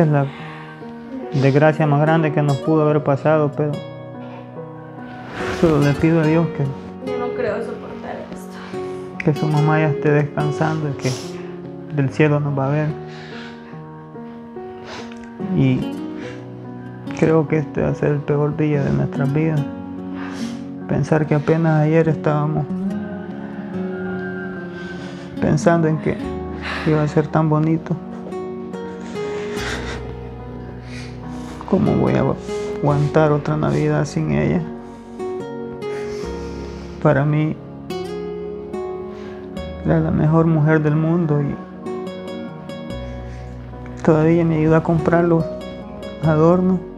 Esa es la desgracia más grande que nos pudo haber pasado, pero solo le pido a Dios que, Yo no creo soportar esto. que su mamá ya esté descansando y que del cielo nos va a ver. Y creo que este va a ser el peor día de nuestras vidas. Pensar que apenas ayer estábamos pensando en que iba a ser tan bonito. ¿Cómo voy a aguantar otra Navidad sin ella? Para mí era la mejor mujer del mundo y todavía me ayuda a comprar los adornos.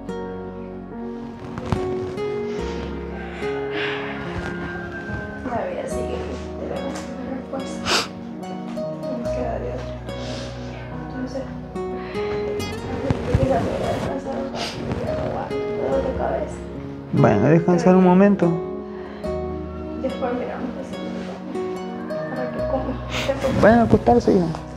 Vayan a descansar un momento. Después miramos la segunda. Para que coma. Después Vayan a acostarse ya.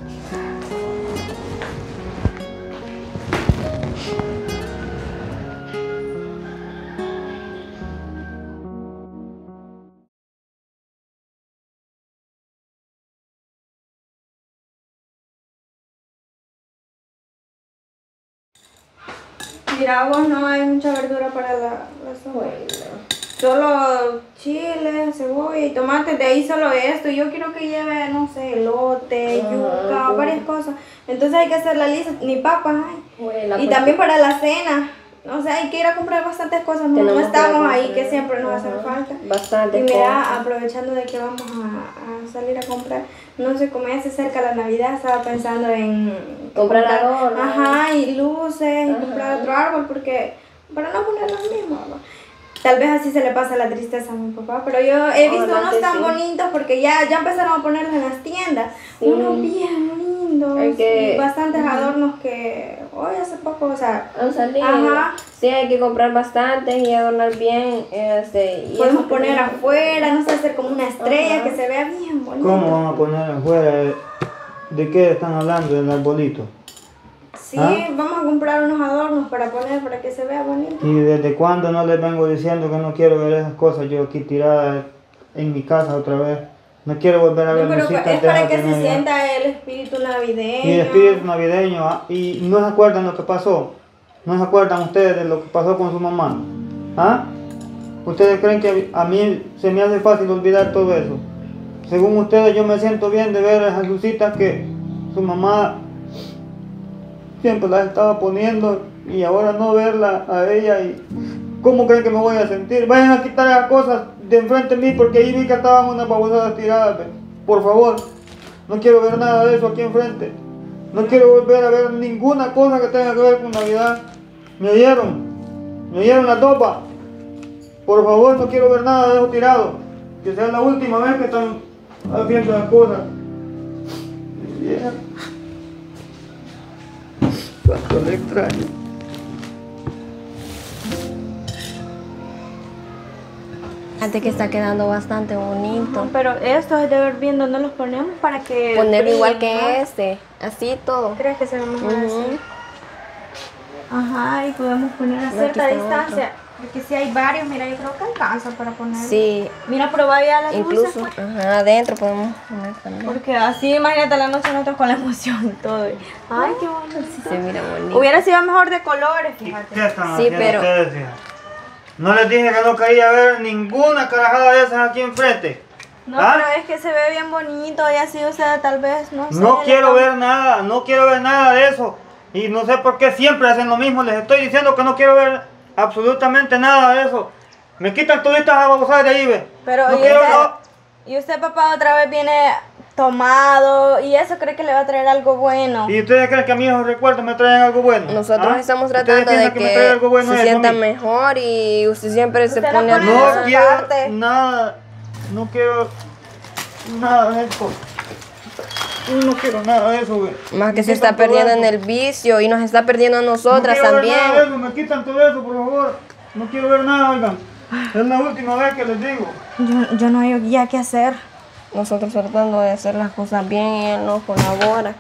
Mira, vos no hay mucha verdura para la, la sopa. Solo chile, cebolla y tomate, de ahí solo esto. Yo quiero que lleve, no sé, elote, yuca, varias cosas. Entonces hay que hacer la lista, ni papas hay. Y también para la cena. O sea, hay que ir a comprar bastantes cosas. No, no estamos ahí, comprar, que siempre nos hacen falta. bastante Y mira, cosas. aprovechando de que vamos a, a salir a comprar, no sé, como ya se acerca la Navidad, estaba pensando en Comprar adornos. Ajá, y luces, y comprar otro árbol, porque para no poner los mismos. Tal vez así se le pasa la tristeza a mi papá, pero yo he visto Ojalá unos tan sí. bonitos porque ya, ya empezaron a ponerlos en las tiendas. Sí. Unos bien lindos Hay que- y bastantes adornos que hoy hace poco, o sea, Han salido. Ajá. Sí, hay que comprar bastantes y adornar bien. Este, y podemos poner afuera, no sé, hacer como una estrella que se vea bien bonito. ¿Cómo vamos a poner afuera? ¿De qué están hablando? ¿Del arbolito? Sí, ¿Ah? vamos a comprar unos adornos para poner para que se vea bonito. ¿Y desde cuándo no les vengo diciendo que no quiero ver esas cosas yo aquí tiradas en mi casa otra vez? No quiero volver a No, ver pero lucitas es para que se sienta el espíritu navideño. Y el espíritu navideño, ¿ah? ¿y no se acuerdan lo que pasó? ¿No se acuerdan ustedes de lo que pasó con su mamá? ¿Ah? ¿Ustedes creen que a mí se me hace fácil olvidar todo eso? Según ustedes, yo me siento bien de ver esas lucitas que su mamá siempre las estaba poniendo y ahora no verla a ella y ¿cómo creen que me voy a sentir? Vayan a quitar esas cosas de enfrente de mí porque ahí vi que estaban unas babosadas tiradas. Por favor, no quiero ver nada de eso aquí enfrente. No quiero volver a ver ninguna cosa que tenga que ver con Navidad. ¿Me oyeron? ¿Me oyeron la topa? Por favor, no quiero ver nada de eso tirado. Que sea la última vez que están haciendo las cosas. Yeah. Cuánto le extraño. Fíjate que está quedando bastante bonito. No, pero estos de ver bien dónde los ponemos para que. Ponerlo igual que más. este. Así todo. ¿Crees que se ve mejor así? Ujú. Ajá, y podemos poner a cierta distancia. Porque si hay varios, mira, yo creo que alcanza para poner. Sí, Mira, prueba ya las incluso luces, ajá, adentro podemos poner también. Porque así, imagínate la noche nosotros con la emoción y todo. Ay, qué bonito. Se mira bonito. Hubiera sido mejor de colores, fíjate. ¿Qué están Sí, pero-? No les dije que no quería ver ninguna carajada de esas aquí enfrente. No, ¿Ah? pero es que se ve bien bonito y así, o sea, tal vez, no sé. No quiero ver nada, no quiero ver nada de eso. Y no sé por qué siempre hacen lo mismo. Les estoy diciendo que no quiero ver absolutamente nada de eso. Me quitan todas estas babosadas de ahí, ve. Pero, no ¿y quiero, usted, no. y usted, papá, otra vez viene tomado y eso cree que le va a traer algo bueno. ¿Y ustedes creen que a mí esos recuerdos me traen algo bueno? Nosotros ¿Ah? estamos ¿Ustedes tratando de que, me trae algo bueno se sienta mejor y usted siempre se pone a No quiero parte. nada. No quiero nada de eso. No quiero nada de eso, güey. Más que Me se está perdiendo en el vicio y nos está perdiendo a nosotras no quiero también. Ver nada de eso, me quitan todo eso, por favor. No quiero ver nada, oigan. Es la última vez que les digo. Yo, yo no hay ya qué hacer. Nosotros tratando de hacer las cosas bien y él no colabora.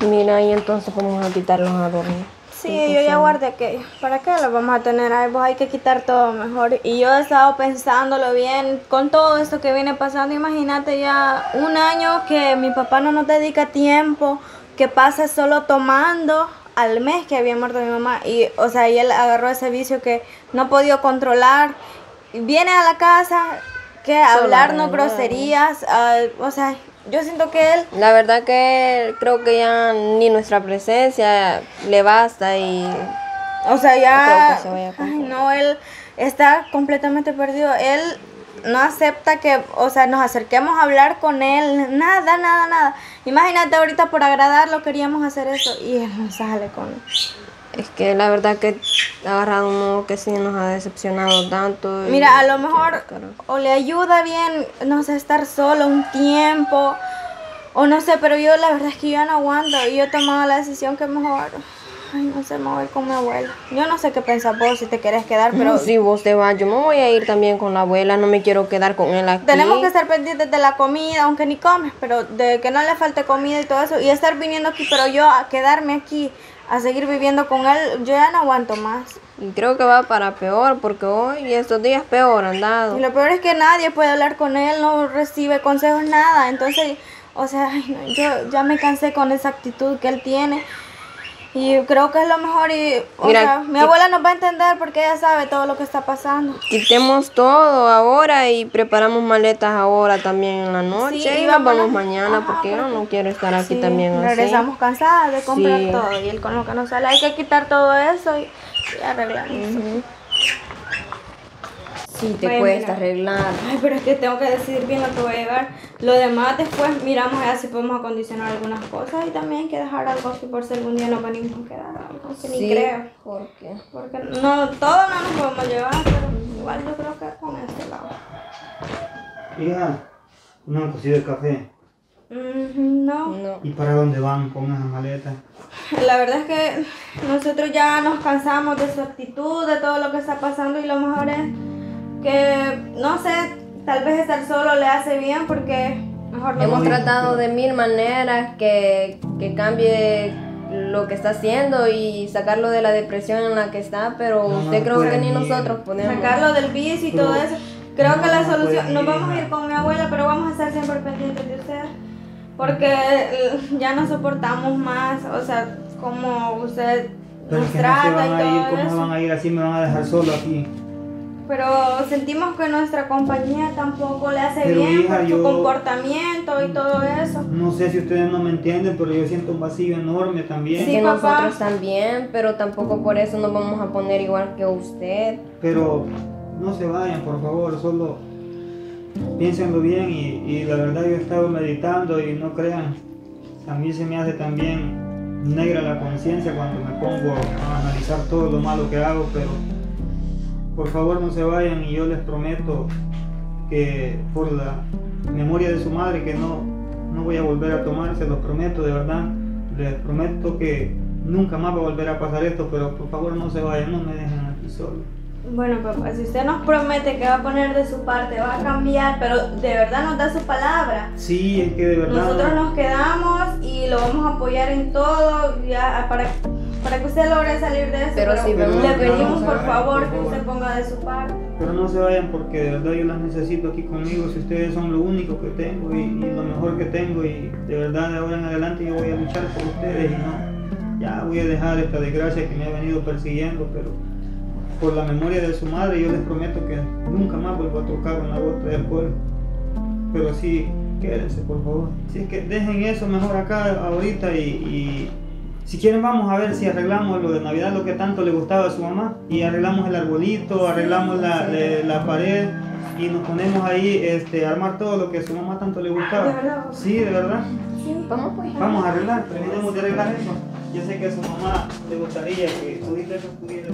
Mira, y entonces vamos a quitarlos a dormir. Sí, yo ya guardé aquello. ¿Para qué lo vamos a tener ahí? Pues hay que quitar todo mejor. Y yo he estado pensándolo bien con todo esto que viene pasando. Imagínate ya un año que mi papá no nos dedica tiempo, que pasa solo tomando al mes que había muerto mi mamá. Y, o sea, y él agarró ese vicio que no podido controlar. Viene a la casa, que hablarnos groserías. ah, o sea, yo siento que él La verdad que creo que ya ni nuestra presencia le basta y O sea, Creo ya. que se vaya Ay, no, él está completamente perdido. Él no acepta que, o sea, nos acerquemos a hablar con él. Nada, nada, nada. Imagínate ahorita por agradarlo queríamos hacer eso y él no sale con. Es que la verdad que ha agarrado un modo que sí nos ha decepcionado tanto. Mira, a lo mejor o le ayuda bien, no sé, estar solo un tiempo. O no sé, pero yo la verdad es que yo no aguanto y yo he tomado la decisión que mejor. Ay, no sé, me voy con mi abuela. Yo no sé qué pensás vos si te querés quedar, pero Pero si vos te vas, yo me voy a ir también con la abuela, no me quiero quedar con él aquí. Tenemos que estar pendientes de la comida, aunque ni comes, pero de que no le falte comida y todo eso. Y estar viniendo aquí, pero yo a quedarme aquí, a seguir viviendo con él, yo ya no aguanto más. Y creo que va para peor, porque hoy y estos días peor han dado. Y lo peor es que nadie puede hablar con él, no recibe consejos, nada. Entonces, o sea, yo ya me cansé con esa actitud que él tiene. Y creo que es lo mejor. Y, o Mira, sea, mi abuela nos va a entender porque ella sabe todo lo que está pasando. Quitemos todo ahora y preparamos maletas ahora también en la noche Sí, y nos vamos mañana Ajá, porque yo porque- no quiero estar aquí Sí, también así. Regresamos cansadas de comprar Sí. todo y él con lo que nos sale. Hay que quitar todo eso y, y arreglar eso. Sí, te Vaya, cuesta arreglar. Ay, pero es que tengo que decidir bien lo que voy a llevar. Lo demás después miramos a ver si podemos acondicionar algunas cosas y también hay que dejar algo aquí por si algún día nos venimos a quedar algo que ni Sí, creo. porque Porque no, todo no nos podemos llevar, pero igual yo creo que con este lado. Hija, una cosita de café. Mm, no. no. ¿Y para dónde van con esas maletas? La verdad es que nosotros ya nos cansamos de su actitud, de todo lo que está pasando y lo mejor es que, no sé, tal vez estar solo le hace bien porque mejor no Hemos tratado de mil maneras que, que cambie lo que está haciendo y sacarlo de la depresión en la que está, pero No, usted no creo que ni nosotros podemos. sacarlo del vicio y todo eso. Creo que no, la no solución, nos vamos a ir con mi abuela, pero vamos a estar siempre pendientes de usted. Porque ya no soportamos más, o sea, como usted Pero nos que no se trata van y a ir, todo ¿cómo eso. van a ir así? Me van a dejar solo aquí. Pero sentimos que nuestra compañía tampoco le hace Pero, bien hija, por yo- su comportamiento y todo eso. No sé si ustedes no me entienden, pero yo siento un vacío enorme también. Sí, que papá. nosotros también, pero tampoco por eso nos vamos a poner igual que usted. Pero no se vayan, por favor, solo piénsenlo bien y, y la verdad yo he estado meditando y no crean, a mí se me hace también negra la conciencia cuando me pongo a analizar todo lo malo que hago, pero por favor no se vayan y yo les prometo que por la memoria de su madre que no, no voy a volver a tomar, se los prometo de verdad, les prometo que nunca más va a volver a pasar esto, pero por favor no se vayan, no me dejen aquí solo. Bueno, papá, si usted nos promete que va a poner de su parte, va a cambiar, pero de verdad nos da su palabra. Sí, es que de verdad. Nosotros nos quedamos y lo vamos a apoyar en todo ya, para, para que usted logre salir de eso. Pero si le no pedimos por vayan, favor por que usted ponga de su parte. Pero no se vayan porque de verdad yo las necesito aquí conmigo. Si ustedes son lo único que tengo y, y lo mejor que tengo, y de verdad de ahora en adelante yo voy a luchar por ustedes y no. Ya voy a dejar esta desgracia que me ha venido persiguiendo, pero por la memoria de su madre yo les prometo que nunca más vuelvo a tocar una gota de alcohol. Pero sí, quédense por favor. Si es que dejen eso mejor acá ahorita y, y si quieren vamos a ver si arreglamos lo de Navidad, lo que tanto le gustaba a su mamá. Y arreglamos el arbolito, arreglamos la, le- la pared y nos ponemos ahí este, a armar todo lo que a su mamá tanto le gustaba. ¿De verdad? Sí, de verdad. Vamos pues. Vamos a arreglar, terminemos de arreglar eso. Yo sé que a su mamá le gustaría que todito eso pudiera.